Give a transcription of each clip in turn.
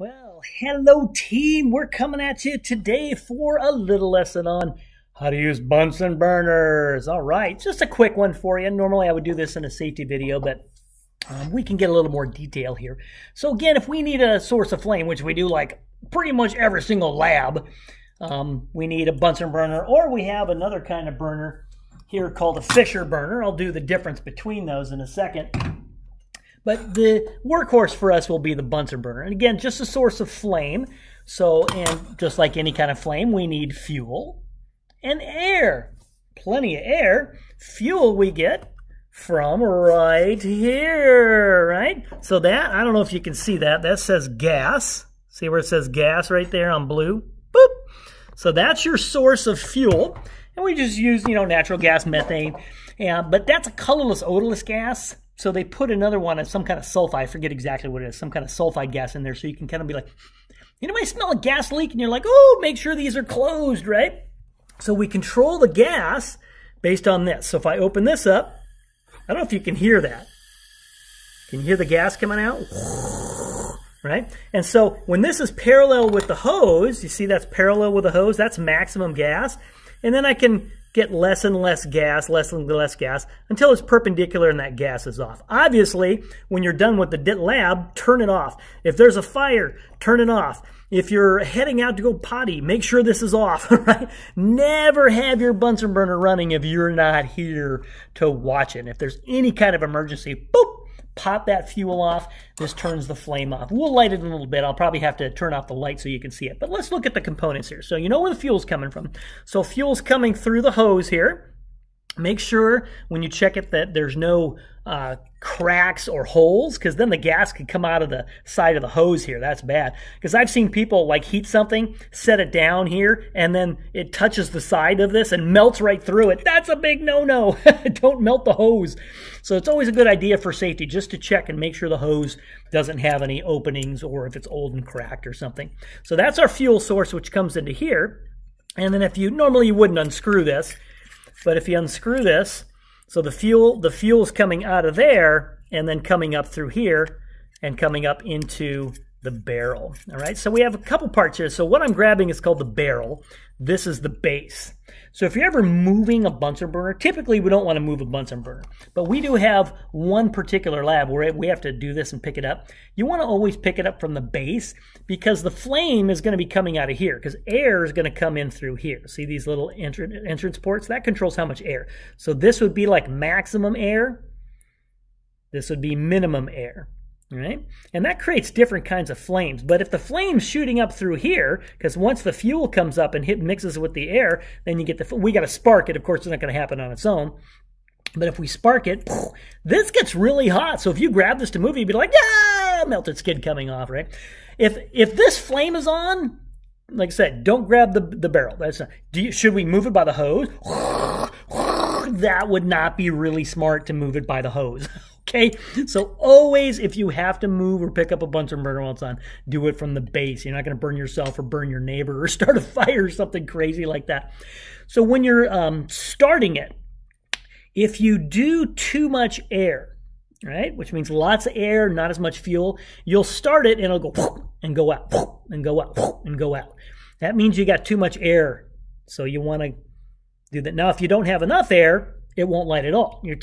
Well, hello team. We're coming at you today for a little lesson on how to use Bunsen burners. All right, just a quick one for you. Normally I would do this in a safety video, but um, we can get a little more detail here. So again, if we need a source of flame, which we do like pretty much every single lab, um, we need a Bunsen burner, or we have another kind of burner here called a Fisher burner. I'll do the difference between those in a second. But the workhorse for us will be the Bunsen burner. And again, just a source of flame. So, and just like any kind of flame, we need fuel and air. Plenty of air. Fuel we get from right here, right? So that, I don't know if you can see that. That says gas. See where it says gas right there on blue? Boop. So that's your source of fuel. And we just use, you know, natural gas, methane. Yeah, but that's a colorless, odorless gas. So they put another one of some kind of sulfide, I forget exactly what it is, some kind of sulfide gas in there so you can kind of be like, anybody smell a gas leak? And you're like, oh, make sure these are closed, right? So we control the gas based on this. So if I open this up, I don't know if you can hear that. Can you hear the gas coming out? Right? And so when this is parallel with the hose, you see that's parallel with the hose, that's maximum gas. And then I can get less and less gas, less and less gas, until it's perpendicular and that gas is off. Obviously, when you're done with the lab, turn it off. If there's a fire, turn it off. If you're heading out to go potty, make sure this is off, right? Never have your Bunsen burner running if you're not here to watch it. If there's any kind of emergency, boop, pop that fuel off. This turns the flame off. We'll light it in a little bit. I'll probably have to turn off the light so you can see it. But let's look at the components here. So you know where the fuel's coming from. So fuel's coming through the hose here. Make sure when you check it that there's no uh, cracks or holes because then the gas could come out of the side of the hose here. That's bad. Because I've seen people like heat something, set it down here, and then it touches the side of this and melts right through it. That's a big no-no. Don't melt the hose. So it's always a good idea for safety just to check and make sure the hose doesn't have any openings or if it's old and cracked or something. So that's our fuel source which comes into here. And then if you, normally you wouldn't unscrew this, but if you unscrew this, so the fuel, the fuel's coming out of there and then coming up through here and coming up into the barrel. All right, so we have a couple parts here. So what I'm grabbing is called the barrel. This is the base. So if you're ever moving a Bunsen burner, typically we don't want to move a Bunsen burner, but we do have one particular lab where we have to do this and pick it up. You want to always pick it up from the base because the flame is going to be coming out of here because air is going to come in through here. See these little entrance ports? That controls how much air. So this would be like maximum air. This would be minimum air right? And that creates different kinds of flames. But if the flame's shooting up through here, because once the fuel comes up and hit mixes with the air, then you get the, we got to spark it. Of course, it's not going to happen on its own. But if we spark it, this gets really hot. So if you grab this to move, you'd be like, yeah, melted skin coming off, right? If if this flame is on, like I said, don't grab the the barrel. That's not, do you, should we move it by the hose? That would not be really smart to move it by the hose. Okay, so always if you have to move or pick up a Bunsen burner while it's on, do it from the base. You're not going to burn yourself or burn your neighbor or start a fire or something crazy like that. So when you're um, starting it, if you do too much air, right, which means lots of air, not as much fuel, you'll start it and it'll go and go out and go out and go out. That means you got too much air. So you want to do that. Now, if you don't have enough air, it won't light at all. You're,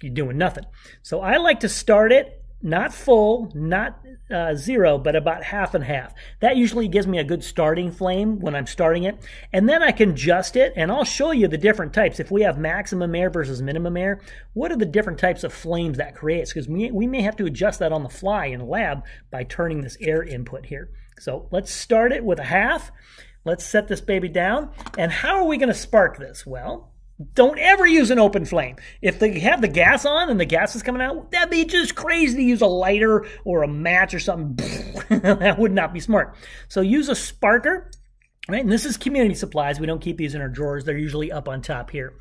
you're doing nothing. So I like to start it not full, not uh, zero, but about half and half. That usually gives me a good starting flame when I'm starting it. And then I can adjust it, and I'll show you the different types. If we have maximum air versus minimum air, what are the different types of flames that creates? Because we, we may have to adjust that on the fly in lab by turning this air input here. So let's start it with a half. Let's set this baby down. And how are we going to spark this? Well, don't ever use an open flame. If they have the gas on and the gas is coming out, that'd be just crazy to use a lighter or a match or something. that would not be smart. So use a sparker, right? And this is community supplies. We don't keep these in our drawers. They're usually up on top here.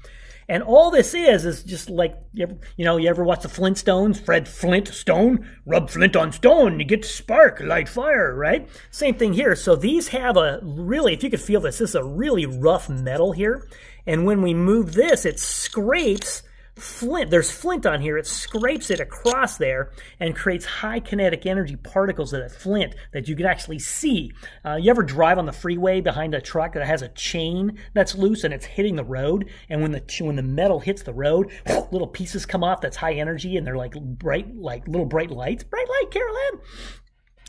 And all this is is just like you, ever, you know you ever watch the Flintstones? Fred Flintstone rub flint on stone, you get spark, light fire, right? Same thing here. So these have a really, if you could feel this, this is a really rough metal here, and when we move this, it scrapes flint. There's flint on here. It scrapes it across there and creates high kinetic energy particles of that flint that you can actually see. Uh, you ever drive on the freeway behind a truck that has a chain that's loose and it's hitting the road, and when the when the metal hits the road, little pieces come off that's high energy and they're like bright, like little bright lights. Bright light, Carolyn.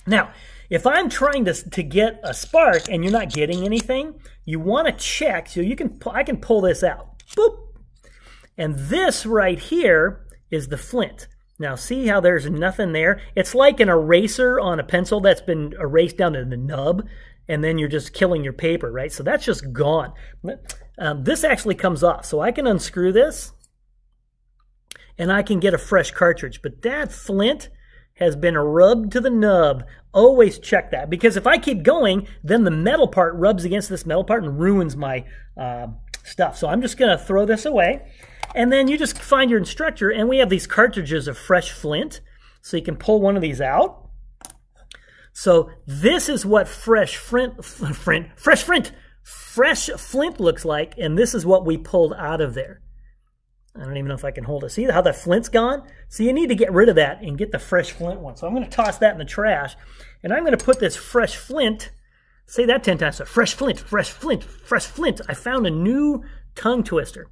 Now, if I'm trying to, to get a spark and you're not getting anything, you want to check. So you can I can pull this out. Boop. And this right here is the flint. Now see how there's nothing there? It's like an eraser on a pencil that's been erased down to the nub and then you're just killing your paper, right? So that's just gone. Um, this actually comes off. So I can unscrew this and I can get a fresh cartridge. But that flint has been rubbed to the nub. Always check that because if I keep going, then the metal part rubs against this metal part and ruins my uh, stuff. So I'm just going to throw this away. And then you just find your instructor, and we have these cartridges of fresh flint. So you can pull one of these out. So this is what fresh flint, flint, fresh flint, fresh flint looks like, and this is what we pulled out of there. I don't even know if I can hold it. See how the flint's gone? So you need to get rid of that and get the fresh flint one. So I'm going to toss that in the trash. And I'm going to put this fresh flint, say that 10 times, so fresh flint, fresh flint, fresh flint. I found a new tongue twister.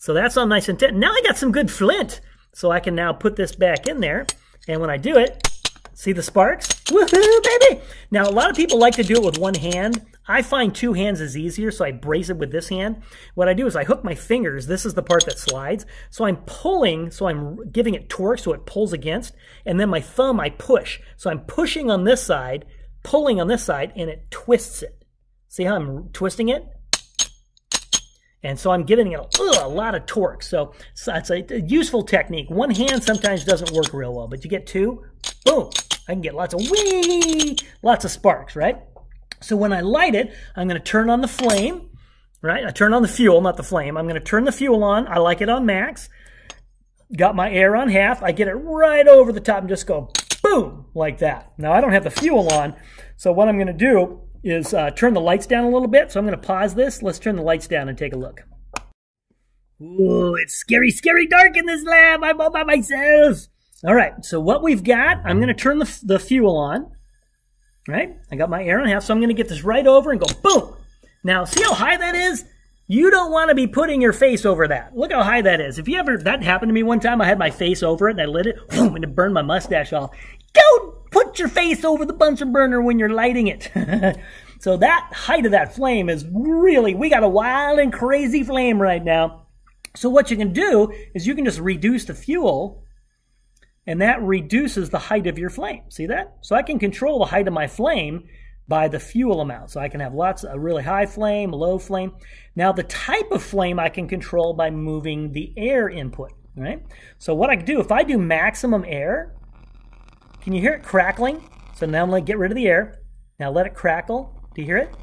So that's all nice and tight. Now I got some good flint. So I can now put this back in there. And when I do it, see the sparks? Woohoo, baby! Now, a lot of people like to do it with one hand. I find two hands is easier, so I brace it with this hand. What I do is I hook my fingers. This is the part that slides. So I'm pulling, so I'm giving it torque so it pulls against. And then my thumb, I push. So I'm pushing on this side, pulling on this side, and it twists it. See how I'm twisting it? And so I'm giving it a, a lot of torque. So, so it's a, a, useful technique. One hand sometimes doesn't work real well, but you get two, boom, I can get lots of wee, lots of sparks, right? So when I light it, I'm going to turn on the flame, right? I turn on the fuel, not the flame. I'm going to turn the fuel on. I like it on max. Got my air on half. I get it right over the top and just go boom, like that. Now I don't have the fuel on, so what I'm going to do is uh, turn the lights down a little bit. So I'm going to pause this. Let's turn the lights down and take a look. Ooh, it's scary, scary dark in this lab. I'm all by myself. All right, so what we've got, I'm going to turn the, the fuel on. Right? I got my air on half, so I'm going to get this right over and go boom. Now, see how high that is? You don't want to be putting your face over that. Look how high that is. If you ever, that happened to me one time, I had my face over it and I lit it, boom, and it burned my mustache off. Don't put your face over the Bunsen burner when you're lighting it. so that height of that flame is really, we got a wild and crazy flame right now. So what you can do is you can just reduce the fuel and that reduces the height of your flame. See that? So I can control the height of my flame by the fuel amount. So I can have lots of really high flame, low flame. Now the type of flame I can control by moving the air input, right? So what I can do, if I do maximum air, can you hear it crackling? So now I'm going to get rid of the air. Now let it crackle. Do you hear it?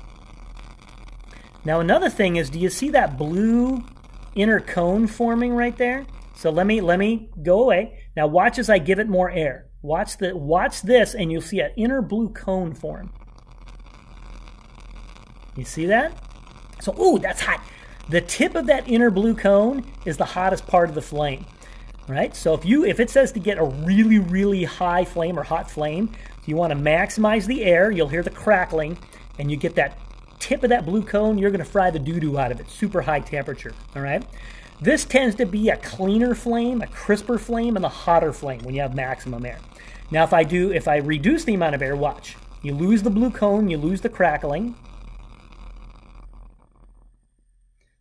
Now another thing is, do you see that blue inner cone forming right there? So let me let me go away. Now watch as I give it more air. Watch the watch this and you'll see an inner blue cone form. You see that? So ooh, that's hot. The tip of that inner blue cone is the hottest part of the flame. Right? So if you if it says to get a really really high flame or hot flame, you want to maximize the air, you'll hear the crackling and you get that tip of that blue cone, you're going to fry the doo-doo out of it. Super high temperature, all right? This tends to be a cleaner flame, a crisper flame, and a hotter flame when you have maximum air. Now, if I do, if I reduce the amount of air, watch. You lose the blue cone, you lose the crackling.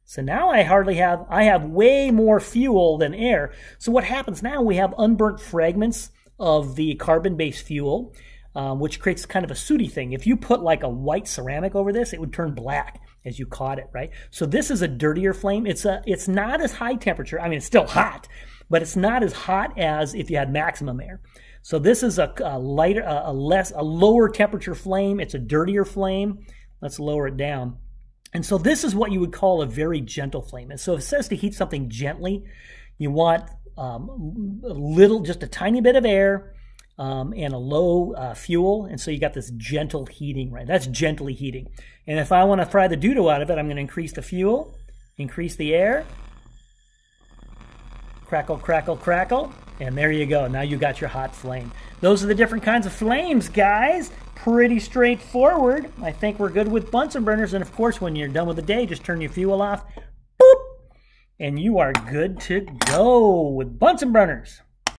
So now I hardly have, I have way more fuel than air. So what happens now, we have unburnt fragments of the carbon-based fuel, um, which creates kind of a sooty thing. If you put like a white ceramic over this, it would turn black as you caught it, right? So this is a dirtier flame. It's a it's not as high temperature. I mean, it's still hot, but it's not as hot as if you had maximum air. So this is a, a lighter, a, a less, a lower temperature flame. It's a dirtier flame. Let's lower it down. And so this is what you would call a very gentle flame. And so it says to heat something gently, you want um, a little, just a tiny bit of air um, and a low uh, fuel. And so you got this gentle heating, right? That's gently heating. And if I want to fry the doo-doo out of it, I'm going to increase the fuel, increase the air. Crackle, crackle, crackle. And there you go. Now you got your hot flame. Those are the different kinds of flames, guys. Pretty straightforward. I think we're good with Bunsen burners. And of course, when you're done with the day, just turn your fuel off. Boop! And you are good to go with Bunsen burners.